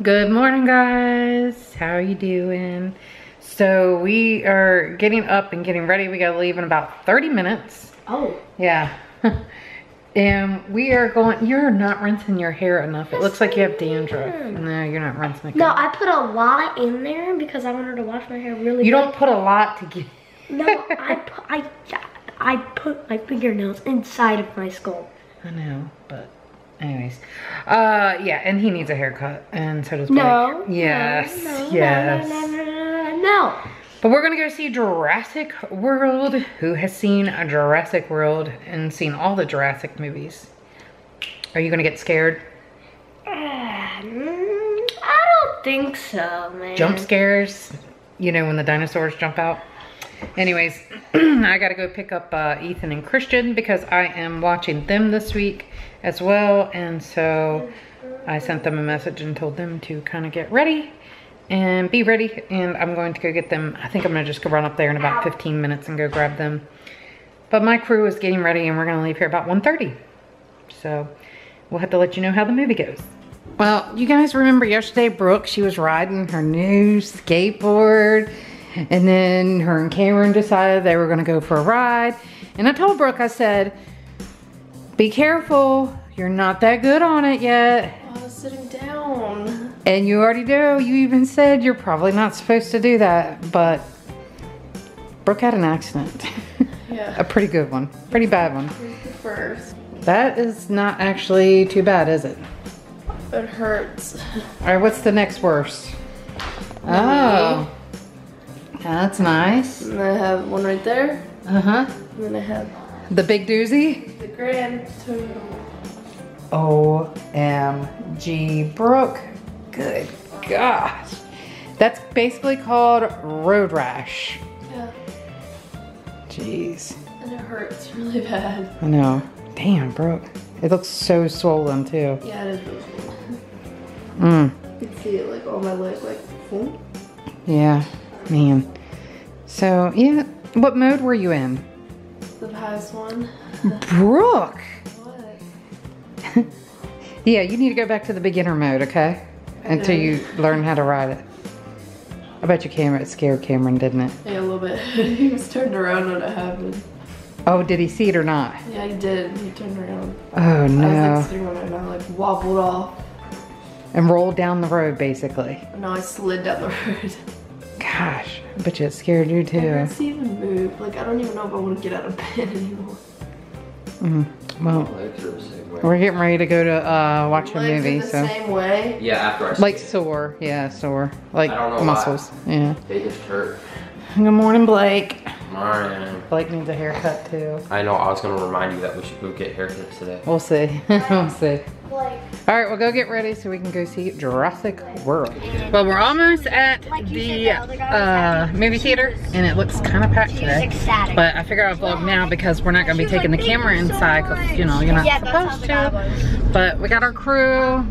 Good morning, guys. How are you doing? So we are getting up and getting ready. We gotta leave in about 30 minutes. Oh. Yeah. and we are going, you're not rinsing your hair enough. It looks like you have dandruff. No, you're not rinsing it. No, I put a lot in there because I wanted to wash my hair really You good. don't put a lot to get, No, I put, I, I put my fingernails inside of my skull. I know, but anyways. Uh, yeah, and he needs a haircut and so does Blake. No. Yes, no, no, yes. No, no, no, no, no, no. But we're gonna go see Jurassic World. Who has seen a Jurassic World and seen all the Jurassic movies? Are you gonna get scared? Uh, I don't think so, man. Jump scares? You know when the dinosaurs jump out? Anyways, I gotta go pick up uh, Ethan and Christian because I am watching them this week as well. And so I sent them a message and told them to kind of get ready and be ready. And I'm going to go get them. I think I'm gonna just go run up there in about 15 minutes and go grab them. But my crew is getting ready and we're gonna leave here about 1.30. So we'll have to let you know how the movie goes. Well, you guys remember yesterday Brooke, she was riding her new skateboard and then her and Cameron decided they were gonna go for a ride. And I told Brooke, I said, be careful, you're not that good on it yet. Oh, I was sitting down. And you already know, you even said you're probably not supposed to do that, but Brooke had an accident. Yeah. a pretty good one, pretty bad one. The first. That is not actually too bad, is it? It hurts. All right, what's the next worst? Oh, that's nice. And I have one right there. Uh-huh. And then I have The big doozy? the grand total. OMG, Brooke. Good gosh. That's basically called road rash. Yeah. Jeez. And it hurts really bad. I know. Damn, Brooke. It looks so swollen too. Yeah, it is really cool. Mm. You can see it like on my leg, like, boom. Yeah, man. So, yeah. What mode were you in? The past one. Brooke! What? Yeah, you need to go back to the beginner mode, okay? Until you learn how to ride it. I bet your camera it scared Cameron, didn't it? Yeah, a little bit. he was turned around when it happened. Oh, did he see it or not? Yeah, he did. He turned around. Oh, no. I was like sitting on it and I like wobbled off. And rolled down the road, basically. No, I slid down the road. Gosh, I bet you it scared you too. I too. can't even move. Like, I don't even know if I want to get out of bed anymore. Mm, well, Legs are the same way. we're getting ready to go to uh, watch a movie, the so. same way. Yeah, after I Like skate, sore, yeah, sore. Like I don't know why. muscles, yeah. they just hurt. Good morning, Blake. Morning. Blake needs a haircut too. I know, I was gonna remind you that we should go get haircuts today. We'll see. we'll see. Like, All right, we'll go get ready so we can go see Jurassic World. Well, we're almost at Like the said, the other guy was uh, movie theater, and it looks kind of packed today. ecstatic. But I figure I'll vlog now because we're not going to be She was taking the camera "Thank you so inside because, you know, you're not Yeah, supposed to. But we got our crew,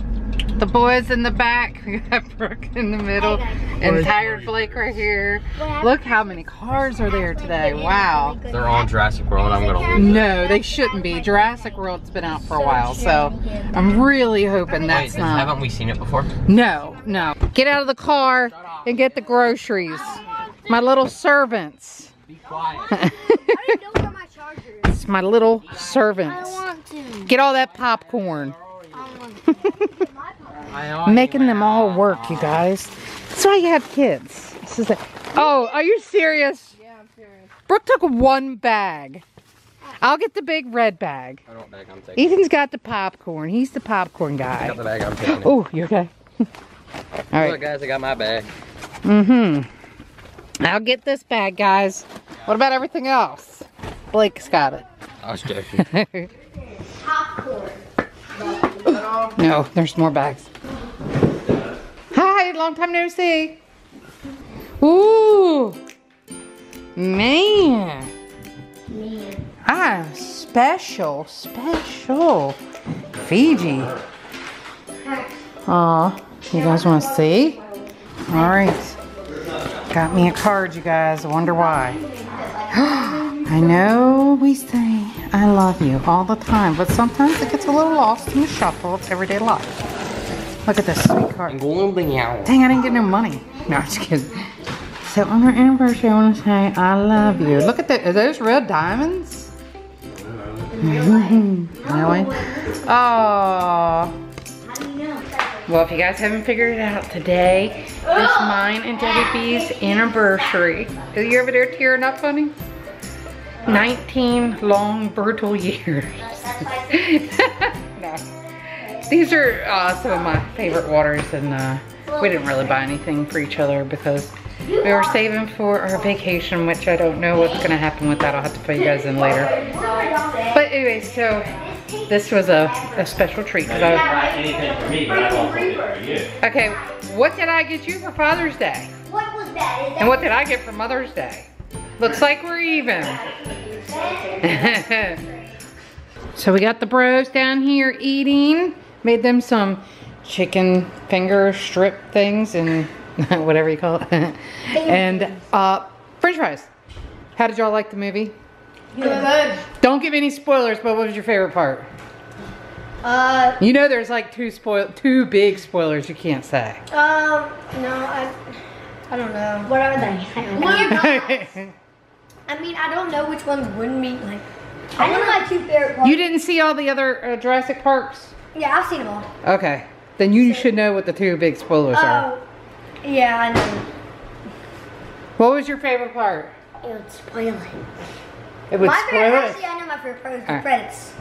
the boys in the back, we got Brooke in the middle, and tired Blake right here. Look how many cars are there today. Wow. They're all in Jurassic World, I'm gonna lose. No, they shouldn't be. Jurassic World's been out for a while, so I'm really hoping Wait, that's is- not. haven't we seen it before? No, no. Get out of the car and get the groceries. My little servants. Be quiet. I don't know where my. It's my little I servants. want to. Get all that popcorn. Making them all work, you guys. That's why you have kids. This is a, oh, are you serious? Yeah, I'm serious. Brooke took one bag. I'll get the big red bag. I don't bag, I'm taking. Ethan's got the popcorn. He's the popcorn I guy. got the bag, I'm taking. Oh, you okay? all right. Look guys, I got my bag. Mm-hmm. I'll get this bag, guys. What about everything else? Blake's got it. I was joking. No, there's more bags. Hi, long time no see. Ooh. Man. Me. Ah, special, special. Fiji. Aw, you guys want to see? All right. Got me a card, you guys. I wonder why. I know we say I love you all the time, but sometimes it gets a little lost in the shuffle of everyday life. Look at this sweet card. I'm going out. Dang, I didn't get no money. No, I'm just kidding. So on our anniversary, I want to say I love you. Look at that. Are those real diamonds? Mm-hmm. really? Oh. Well, if you guys haven't figured it out, today is mine and Debbie B's anniversary. Are you over there tearing up, honey? 19 long, brutal years. no. These are uh, some of my favorite waters and uh, we didn't really buy anything for each other because we were saving for our vacation, which I don't know what's gonna happen with that. I'll have to fill you guys in later. But anyway, so this was a, a special treat. 'cause I was, Not anything for me, but I bought something for you. okay, what did I get you for Father's Day? What was that? Is And what did I get for Mother's Day? Looks like we're even. so we got the bros down here eating. Made them some chicken finger strip things and whatever you call it. and uh, french fries. How did y'all like the movie? Good. Don't give any spoilers, but what was your favorite part? Uh, You know there's like two spoil two big spoilers you can't say. um, no, I, I don't know. What are they? I mean, I don't know which ones wouldn't be like. I know my two favorite parts. you didn't see all the other uh, Jurassic Parks? Yeah, I've seen them all. Okay. Then you should know what the two big spoilers are. Oh, yeah, I know. What was your favorite part? It would spoil it. It would my spoil favorite, it. actually, I know my favorite part is the Alright. credits.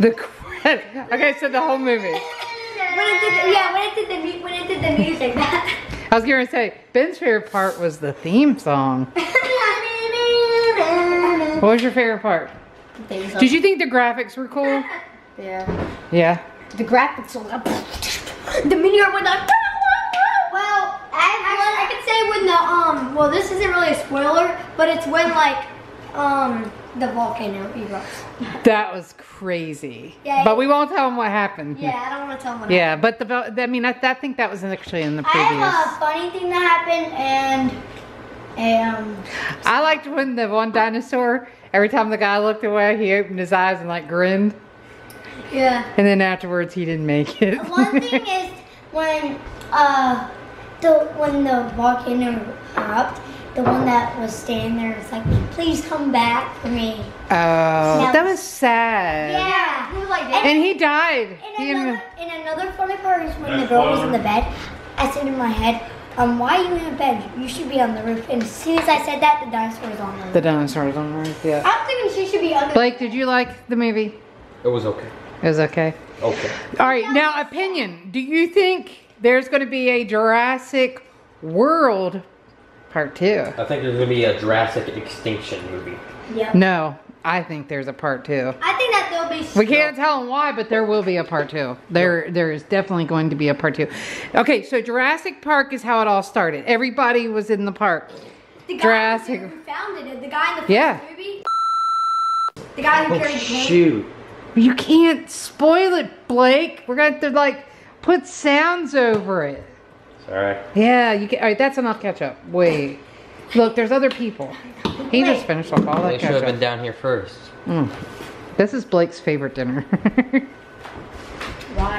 The credit. Okay, so the whole movie. When it did, the, yeah, when it did the when it did the music. I was gonna say Ben's favorite part was the theme song. What was your favorite part? Did you think the graphics were cool? yeah. Yeah. The graphics were like, the meteor went like. Well, I, I could say when the um. Well, this isn't really a spoiler, but it's when like um the volcano erupts. That was crazy. Yeah. But we won't tell them what happened. Yeah, I don't want to tell them. What Yeah, but the I mean I, I think that was actually in the I have a funny thing that happened, and um. I liked when the one dinosaur, every time the guy looked away, he opened his eyes and like grinned. Yeah. And then afterwards he didn't make it. One thing is when uh the when the volcano popped, the one that was standing there was like, "Please come back for me." Oh, that was sad. Yeah. He was like that. And he died. And He another, and- and another funny part is when the girl was in the bed, I said in my head, um, why are you in a bed? You should be on the roof. And as soon as I said that, the dinosaur was on the roof. the dinosaurs on Earth, yeah. I'm thinking she should be under Blake, did you like the movie? It was okay. It was okay. Okay. All right, now opinion. Do you think there's going to be a Jurassic World Part 2? I think there's gonna be a Jurassic Extinction movie. Yep. No, I think there's a Part 2. I think that there'll be. We can't tell them why, but there will be a part two. There, there is definitely going to be a part two. Okay, so Jurassic Park is how it all started. Everybody was in the park. The guy Jurassic- who founded it, the guy in the first Yeah. movie. The guy who Oh carried the shoot. You can't spoil it, Blake. We're going to like put sounds over it. Sorry. Yeah, you can. All right, that's enough ketchup. Wait, look, there's other people. He just finished off all They that should have been down here first. Mm. This is Blake's favorite dinner.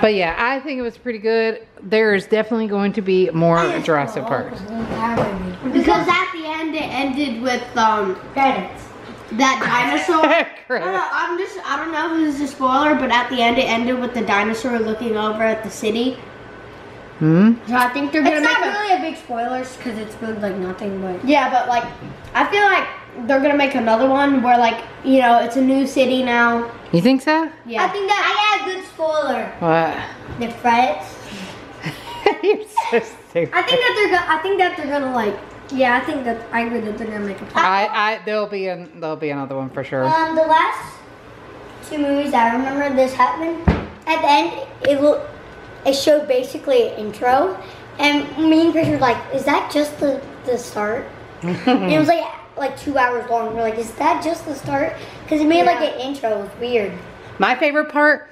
but yeah, I think it was pretty good. There is definitely going to be more Jurassic Parks. Because at the end it ended with um Credits. that dinosaur. I don't know, I'm just I don't know if this is a spoiler, but at the end it ended with the dinosaur looking over at the city. Hmm. So I think they're gonna It's make not a really a big spoilers because it's good like nothing, but yeah, but like I feel like they're gonna make another one where like you know it's a new city now. You think so? Yeah. I think that I got a good spoiler. What? The credits. You're so stupid. I think that they're gonna. I think that they're gonna like. Yeah, I think that I agree that they're gonna make a. part. I, I, there'll be an, there'll be another one for sure. Um, the last two movies I remember this happened. At the end, it look, it showed basically an intro, and me and Chris were like, "Is that just the the start?" it was like like two hours long. We're like, "Is that just the start?" Because it made like an intro. It was weird. My favorite part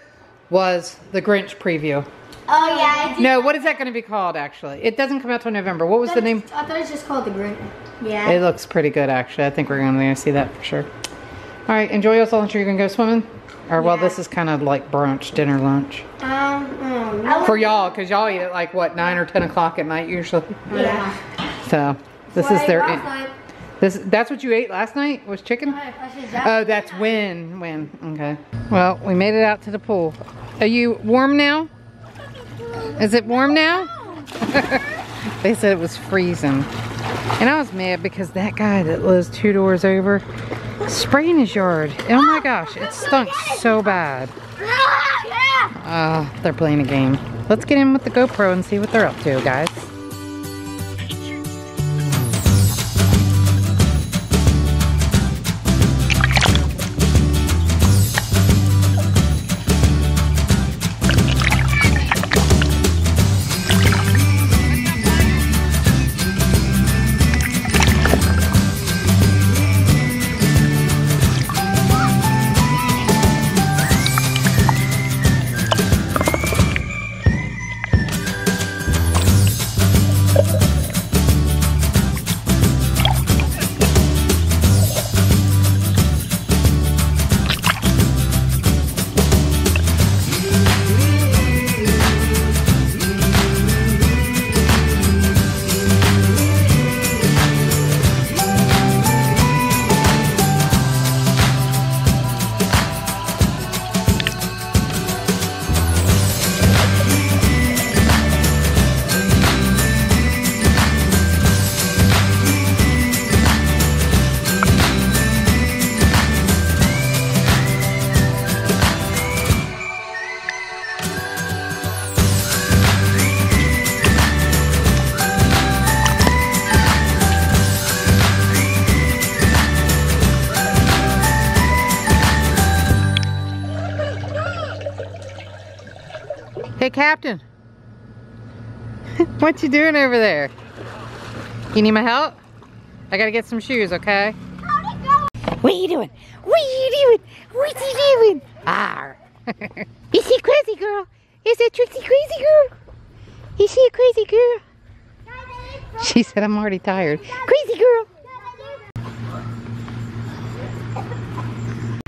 was the Grinch preview. Oh yeah, I did. No, what is that going to be called? Actually, it doesn't come out till November. What was the name? I thought it's just called the Grinch. Yeah. It looks pretty good, actually. I think we're going to see that for sure. All right, enjoy yourself. Until you're going to go swimming. Or well, this is kind of like brunch, dinner, lunch. Um, I don't for For y'all, because y'all eat at like, what, 9 or 10 o'clock at night usually? Yeah. So, this What is I their... ate last night. This, that's what you ate last night? Was chicken? I Oh, that's when, when, okay. Well, we made it out to the pool. Are you warm now? Is it warm now? they said it was freezing. And I was mad because that guy that lives two doors over spraying his yard. Oh my gosh, it stunk so bad. Uh, they're playing a game. Let's get in with the GoPro and see what they're up to, guys. Hey, Captain. what you doing over there? You need my help? I gotta get some shoes, okay? What are you doing? What are you doing? What are you doing? Arr. Is she crazy girl? Is that Trixie crazy girl? Is she a crazy girl? She said I'm already tired. Crazy girl.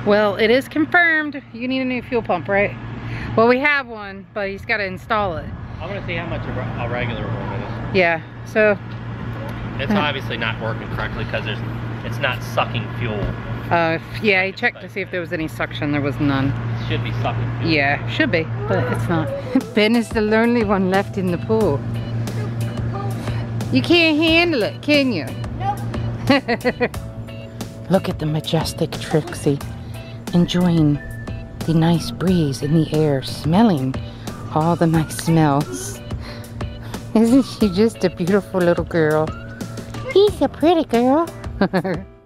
Well, it is confirmed. You need a new fuel pump, right? Well, we have one, but he's got to install it. I want to see how much a, a regular one is. Yeah, so, It's Hmm. obviously not working correctly because there's, it's not sucking fuel. uh, yeah, he checked to see if there was any suction. There was none. Should be sucking fuel. Yeah, should be, but it's not. ben is the lonely one left in the pool. You can't handle it, can you? Nope. Look at the majestic Trixie, enjoying the nice breeze in the air, smelling all the nice smells. Isn't she just a beautiful little girl? She's a pretty girl.